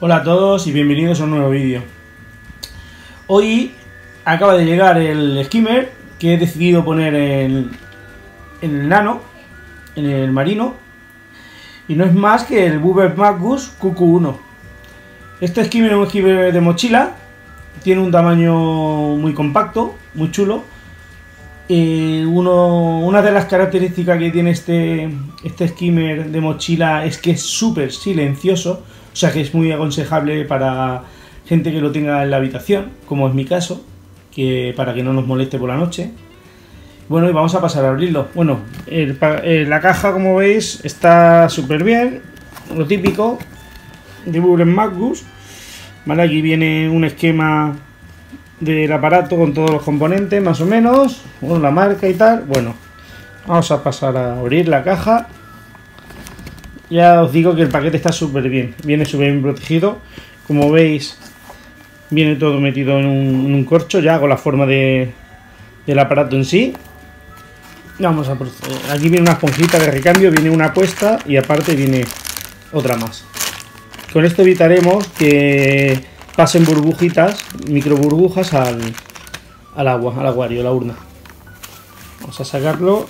Hola a todos y bienvenidos a un nuevo vídeo. Hoy acaba de llegar el skimmer que he decidido poner en, el nano, en el marino, y no es más que el Buber Magus QQ1. Este skimmer es un skimmer de mochila, tiene un tamaño muy compacto, muy chulo. Eh, una de las características que tiene este, este skimmer de mochila es que es súper silencioso, sea que es muy aconsejable para gente que lo tenga en la habitación, como es mi caso, que para que no nos moleste por la noche. Bueno, y vamos a pasar a abrirlo. Bueno, la caja, como veis, está súper bien, lo típico de Google Magus. Vale, aquí viene un esquema del aparato con todos los componentes, más o menos, bueno, la marca y tal. Bueno, vamos a pasar a abrir la caja. Ya os digo que el paquete está súper bien, viene súper bien protegido. Como veis, viene todo metido en un, corcho ya con la forma de, del aparato en sí. Vamos a proceder. Aquí viene una esponjita de recambio, viene una puesta y aparte viene otra más. Con esto evitaremos que pasen burbujitas, micro burbujas al, al agua, al acuario, la urna. Vamos a sacarlo.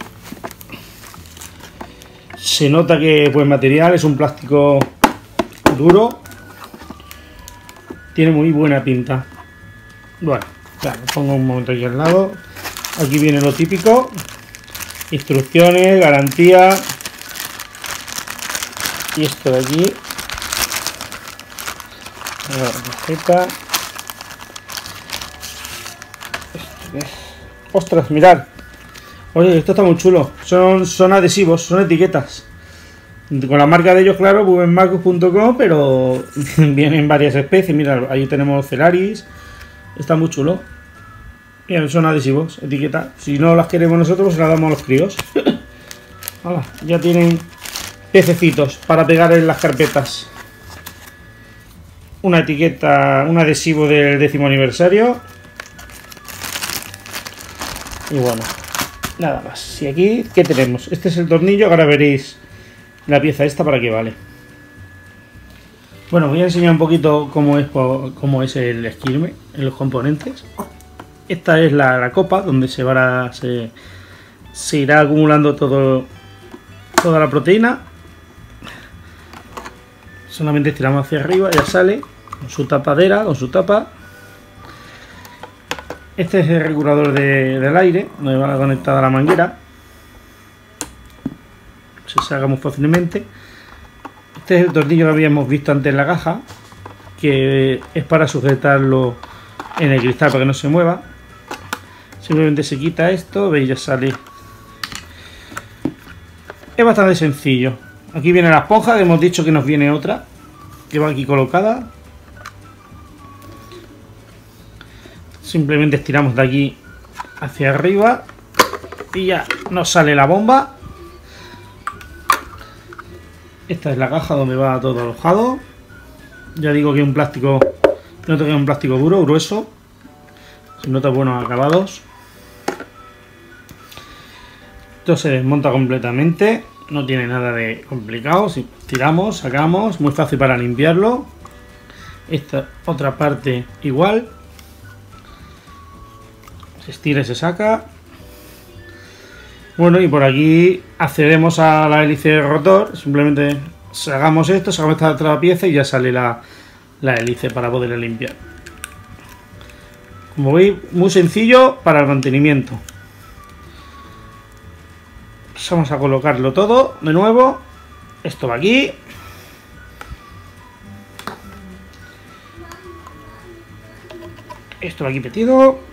Se nota que buen material, es un plástico duro. Tiene muy buena pinta. Bueno, claro, pongo un momento aquí al lado. Aquí viene lo típico. Instrucciones, garantía. Y esto de aquí Ostras, mirad. Oye, esto está muy chulo. Son, son adhesivos, son etiquetas. Con la marca de ellos, claro, bubenmarcos.com, pero vienen varias especies. Mira, ahí tenemos Celaris. Está muy chulo. Son adhesivos, etiqueta. Si no las queremos nosotros, se las damos a los críos. ya tienen pececitos para pegar en las carpetas una etiqueta, un adhesivo del décimo aniversario. Y bueno, nada más. Y aquí, ¿qué tenemos? Este es el tornillo, ahora veréis la pieza esta para qué vale. Bueno, voy a enseñar un poquito cómo es, cómo es el esquirme en los componentes. Esta es la, copa donde se, va se, se irá acumulando todo, toda la proteína solamente estiramos hacia arriba, ya sale con su tapadera, con su tapa. Este es el regulador del aire, donde va conectada la manguera. Se saca muy fácilmente. Este es el tornillo que habíamos visto antes en la caja, que es para sujetarlo en el cristal para que no se mueva. Simplemente se quita esto, veis ya sale. Es bastante sencillo. Aquí viene la esponja, que hemos dicho que nos viene otra, que va aquí colocada. Simplemente estiramos de aquí hacia arriba y ya nos sale la bomba. Esta es la caja donde va todo alojado. Ya digo que un plástico, no que un plástico duro, grueso. Se nota buenos acabados. Esto se desmonta completamente no tiene nada de complicado. Si tiramos, sacamos, muy fácil para limpiarlo. Esta otra parte igual. Se estira y se saca. Bueno, y por aquí accedemos a la hélice de rotor. Simplemente sacamos esto, sacamos esta otra pieza y ya sale la, la hélice para poderla limpiar. Como veis, muy sencillo para el mantenimiento. Vamos a colocarlo todo de nuevo. Esto va aquí. Esto va aquí metido.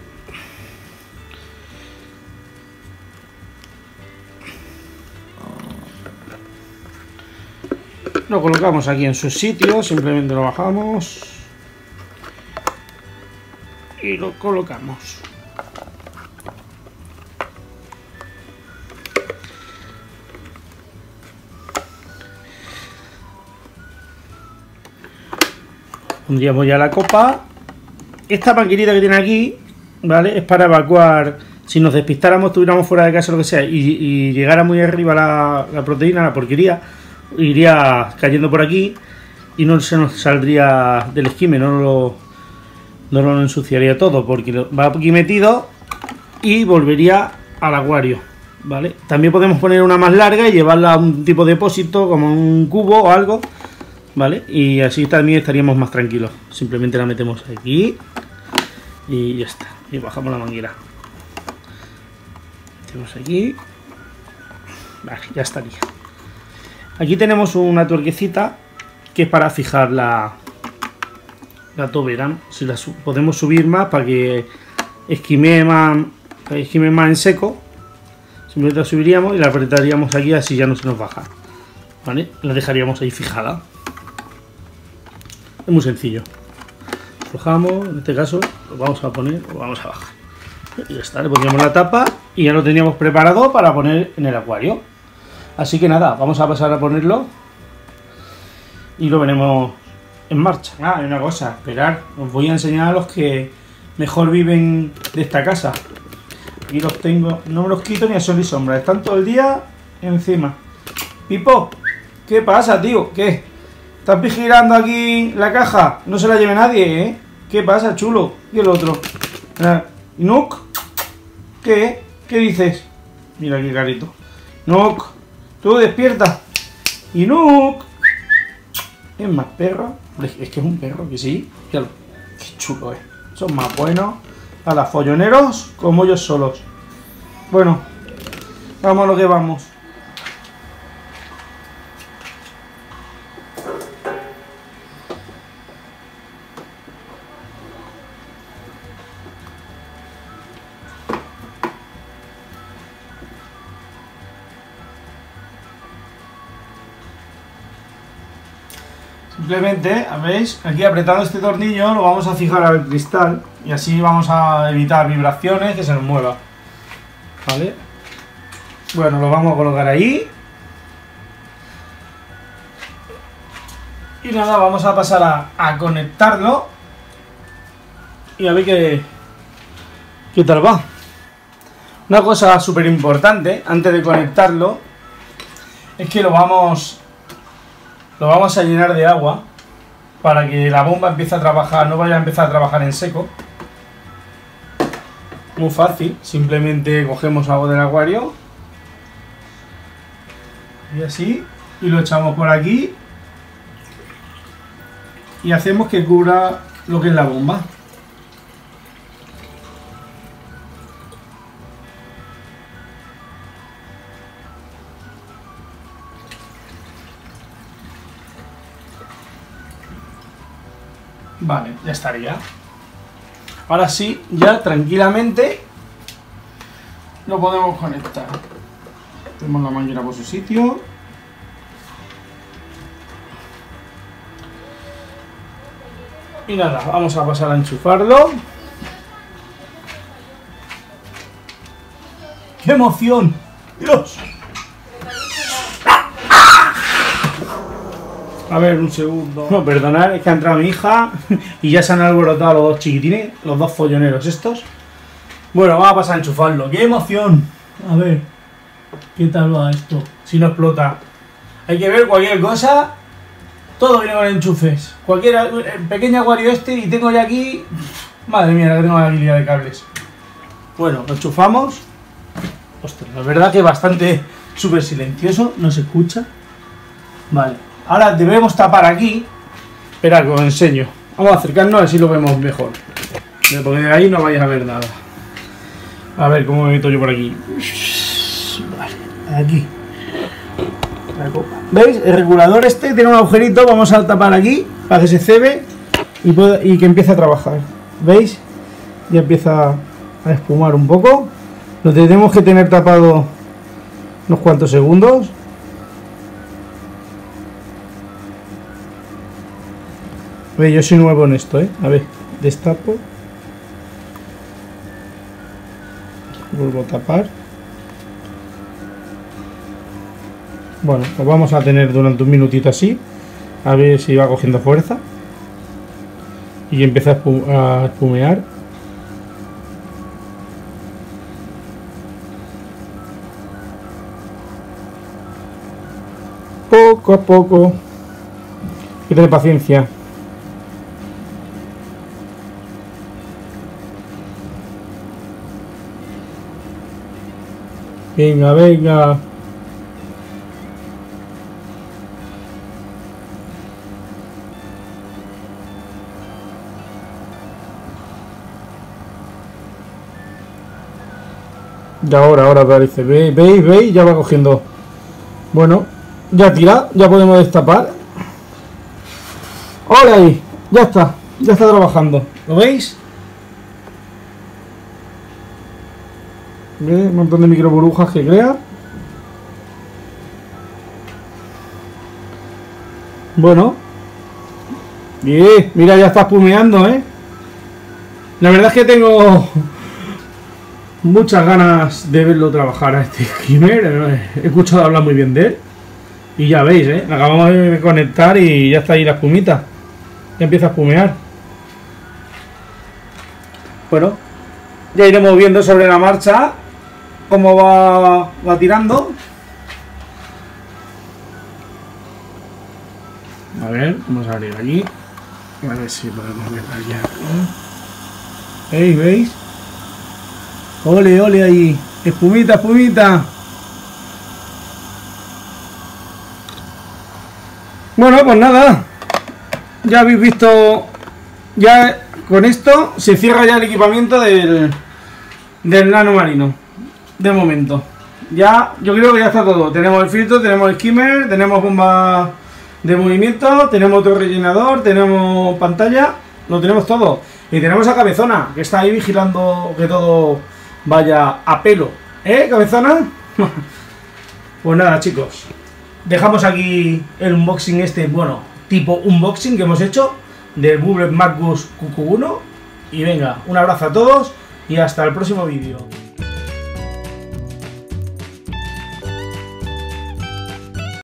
Lo colocamos aquí en su sitio, simplemente lo bajamos y lo colocamos. Pondríamos ya la copa. Esta maquinita que tiene aquí, ¿vale? Es para evacuar. Si nos despistáramos, estuviéramos fuera de casa, lo que sea, y, llegara muy arriba la, proteína, la porquería, iría cayendo por aquí y no se nos saldría del esquime, no lo, no lo ensuciaría todo porque va aquí metido y volvería al acuario. ¿Vale? También podemos poner una más larga y llevarla a un tipo de depósito como un cubo o algo, ¿vale? Y así también estaríamos más tranquilos. Simplemente la metemos aquí y ya está. Y bajamos la manguera. Metemos aquí. Ya estaría. Aquí tenemos una tuerquecita que es para fijar la, la tobera. Si la podemos subir más para que esquime más, esquime más en seco Simplemente la subiríamos y la apretaríamos aquí así ya no se nos baja. ¿Vale? La dejaríamos ahí fijada. Es muy sencillo. Aflojamos, en este caso lo vamos a poner, lo vamos a bajar. Y ya está, le pondríamos la tapa y ya lo teníamos preparado para poner en el acuario. Así que nada, vamos a pasar a ponerlo y lo veremos en marcha. Ah, hay una cosa, esperar, os voy a enseñar a los que mejor viven de esta casa. Y los tengo, no me los quito ni a sol y sombra. Están todo el día encima. Pipo, ¿qué pasa, tío? ¿Qué? ¿Estás vigilando aquí la caja? No se la lleve nadie, ¿eh? ¿Qué pasa, chulo? Y el otro. ¿Nuk? ¿Qué? ¿Qué dices? Mira qué carito. Nuk, tú despierta. Y Nuk. Es más perro. Es que es un perro, que sí. Qué chulo es. Son más buenos a las folloneros como ellos solos. Bueno, vamos a lo que vamos. Simplemente, ¿veis? Aquí apretando este tornillo lo vamos a fijar al cristal y así vamos a evitar vibraciones que se nos mueva. ¿Vale? Bueno, lo vamos a colocar ahí. Y nada, vamos a pasar a, conectarlo. Y a ver qué, qué tal va. Una cosa súper importante antes de conectarlo es que lo vamos, lo vamos a llenar de agua para que la bomba empiece a trabajar, no vaya a empezar a trabajar en seco. Muy fácil, simplemente cogemos algo del acuario y así, y lo echamos por aquí y hacemos que cubra lo que es la bomba. Vale, ya estaría. Ahora sí, ya tranquilamente lo podemos conectar. Tenemos la máquina por su sitio. Y nada, vamos a pasar a enchufarlo. ¡Qué emoción! ¡Dios! A ver, un segundo. No, perdonad, es que ha entrado mi hija y ya se han alborotado los dos chiquitines, los dos folloneros estos. Bueno, vamos a pasar a enchufarlo. ¡Qué emoción! A ver, ¿qué tal va esto? Si no explota. Hay que ver cualquier cosa. Todo viene con enchufes. Cualquier pequeño acuario este y tengo ya aquí... Madre mía, que tengo la habilidad de cables. Bueno, lo enchufamos. Ostras, la verdad que bastante súper silencioso, no se escucha. Vale. Ahora debemos tapar aquí. Espera, que os enseño. Vamos a acercarnos así lo vemos mejor. Porque de ahí no vais a ver nada. A ver cómo me meto yo por aquí. Vale, aquí. ¿Veis? El regulador este tiene un agujerito. Vamos a tapar aquí para que se cebe y, y que empiece a trabajar. ¿Veis? Ya empieza a espumar un poco. Lo tenemos que tener tapado unos cuantos segundos. A yo soy nuevo en esto, ¿eh? A ver, destapo. Vuelvo a tapar. Bueno, pues vamos a tener durante un minutito así. A ver si va cogiendo fuerza. Y empieza a espumear. Poco a poco que tener paciencia. Venga, venga. Y ahora, ahora aparece. Veis, veis, veis, ya va cogiendo. Bueno, ya tira, ya podemos destapar. ¡Hola ahí! Ya está, ya está trabajando. ¿Lo veis? Un montón de micro burbujas que crea. Bueno. Bien, mira, ya está espumeando, ¿eh? La verdad es que tengo muchas ganas de verlo trabajar a este skimmer. He escuchado hablar muy bien de él. Y ya veis, ¿eh? acabamos de conectar y ya está ahí la espumita. Ya empieza a espumear. Bueno, ya iremos viendo sobre la marcha cómo va, va tirando. A ver, vamos a abrir aquí. A ver si podemos ver allá. ¿Veis? ¿Veis? Ole, ole ahí. Espumita, espumita. Bueno, pues nada. Ya habéis visto. Ya con esto se cierra ya el equipamiento del, del nano marino. De momento. Ya, yo creo que ya está todo. Tenemos el filtro, tenemos el skimmer, tenemos bomba de movimiento, tenemos otro rellenador, tenemos pantalla, lo tenemos todo. Y tenemos a Cabezona, que está ahí vigilando que todo vaya a pelo. ¿Eh, Cabezona? pues nada, chicos. Dejamos aquí el unboxing este, bueno, tipo unboxing que hemos hecho del Bubble Magus QQ1. Y venga, un abrazo a todos y hasta el próximo vídeo.